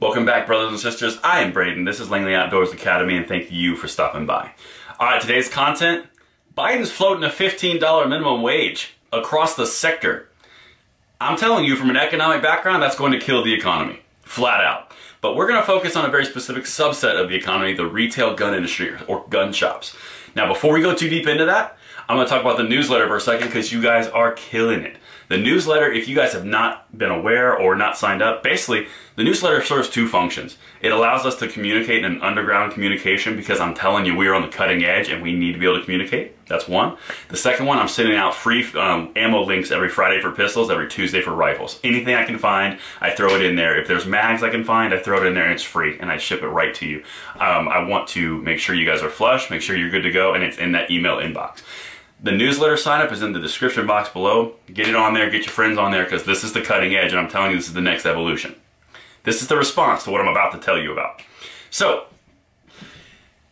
Welcome back, brothers and sisters. I am Braden. This is Langley Outdoors Academy, and thank you for stopping by. All right, today's content Biden's floating a $15 minimum wage across the sector. I'm telling you, from an economic background, that's going to kill the economy, flat out. But we're going to focus on a very specific subset of the economy, the retail gun industry or gun shops. Now, before we go too deep into that, I'm going to talk about the newsletter for a second because you guys are killing it. The newsletter, if you guys have not been aware or not signed up, basically the newsletter serves two functions. It allows us to communicate in underground communication because I'm telling you we are on the cutting edge and we need to be able to communicate. That's one. The second one, I'm sending out free um, ammo links every Friday for pistols, every Tuesday for rifles. Anything I can find, I throw it in there. If there's mags I can find, I throw it in there and it's free and I ship it right to you. Um, I want to make sure you guys are flush, make sure you're good to go, and it's in that email inbox. The newsletter sign up is in the description box below. Get it on there, get your friends on there because this is the cutting edge and I'm telling you this is the next evolution. This is the response to what I'm about to tell you about. So,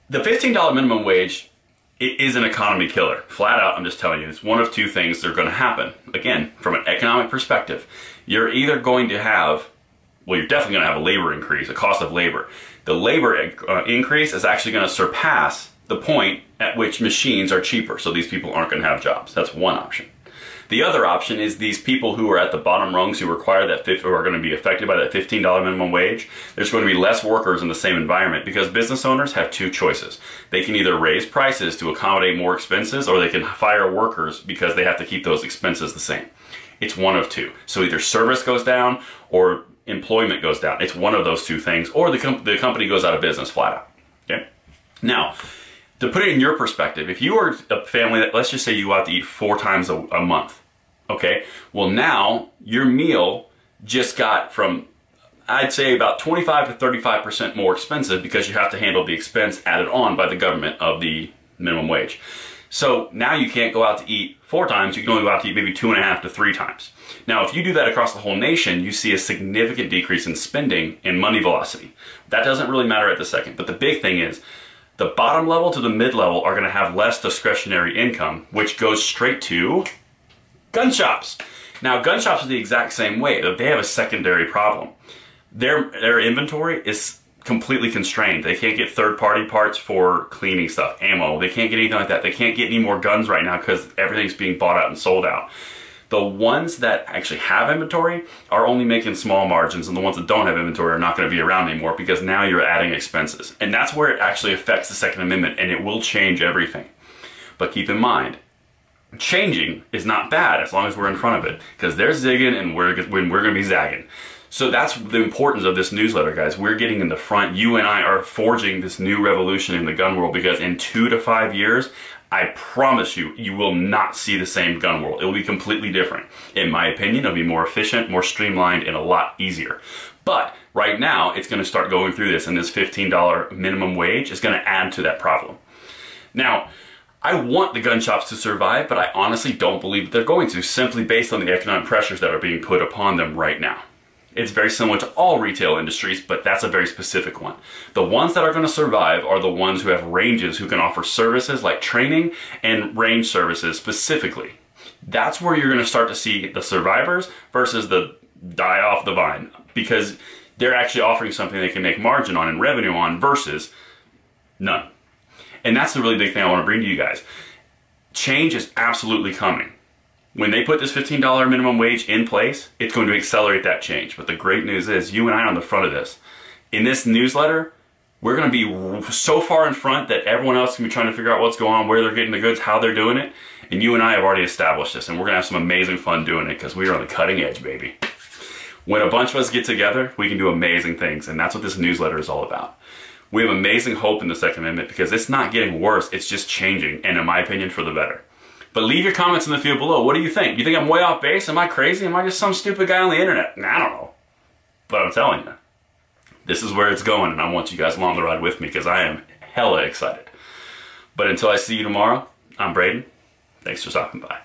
the $15 minimum wage it is an economy killer. Flat out, I'm just telling you, it's one of two things that are going to happen. Again, from an economic perspective, you're either going to have, well, you're definitely going to have a labor increase, a cost of labor. The labor uh, increase is actually going to surpass the point at which machines are cheaper, so these people aren't going to have jobs. That's one option. The other option is these people who are at the bottom rungs who require that who are going to be affected by that $15 minimum wage. There's going to be less workers in the same environment because business owners have two choices. They can either raise prices to accommodate more expenses or they can fire workers because they have to keep those expenses the same. It's one of two. So either service goes down or employment goes down. It's one of those two things or the, com the company goes out of business flat out. Okay? Now, to put it in your perspective, if you are a family that, let's just say you go out to eat four times a, a month, okay? Well, now your meal just got from, I'd say about 25 to 35% more expensive because you have to handle the expense added on by the government of the minimum wage. So now you can't go out to eat four times, you can only go out to eat maybe two and a half to three times. Now, if you do that across the whole nation, you see a significant decrease in spending and money velocity. That doesn't really matter at the second, but the big thing is the bottom level to the mid level are going to have less discretionary income, which goes straight to gun shops. Now, gun shops are the exact same way. They have a secondary problem. Their their inventory is completely constrained. They can't get third party parts for cleaning stuff, ammo. They can't get anything like that. They can't get any more guns right now because everything's being bought out and sold out. The ones that actually have inventory are only making small margins, and the ones that don't have inventory are not going to be around anymore because now you're adding expenses. And that's where it actually affects the Second Amendment, and it will change everything. But keep in mind, changing is not bad as long as we're in front of it because they're zigging and we're, when we're going to be zagging. So that's the importance of this newsletter, guys. We're getting in the front. You and I are forging this new revolution in the gun world because in two to five years, I promise you, you will not see the same gun world. It will be completely different. In my opinion, it'll be more efficient, more streamlined, and a lot easier. But right now, it's going to start going through this, and this $15 minimum wage is going to add to that problem. Now, I want the gun shops to survive, but I honestly don't believe that they're going to, simply based on the economic pressures that are being put upon them right now. It's very similar to all retail industries, but that's a very specific one. The ones that are going to survive are the ones who have ranges who can offer services like training and range services specifically. That's where you're going to start to see the survivors versus the die off the vine because they're actually offering something they can make margin on and revenue on versus none. And that's the really big thing I want to bring to you guys. Change is absolutely coming. When they put this $15 minimum wage in place, it's going to accelerate that change. But the great news is you and I are on the front of this. In this newsletter, we're going to be so far in front that everyone else can be trying to figure out what's going on, where they're getting the goods, how they're doing it. And you and I have already established this, and we're going to have some amazing fun doing it because we are on the cutting edge, baby. When a bunch of us get together, we can do amazing things, and that's what this newsletter is all about. We have amazing hope in the Second Amendment because it's not getting worse, it's just changing, and in my opinion, for the better. But leave your comments in the field below. What do you think? You think I'm way off base? Am I crazy? Am I just some stupid guy on the internet? I don't know. But I'm telling you, this is where it's going, and I want you guys along the ride with me because I am hella excited. But until I see you tomorrow, I'm Braden. Thanks for stopping by.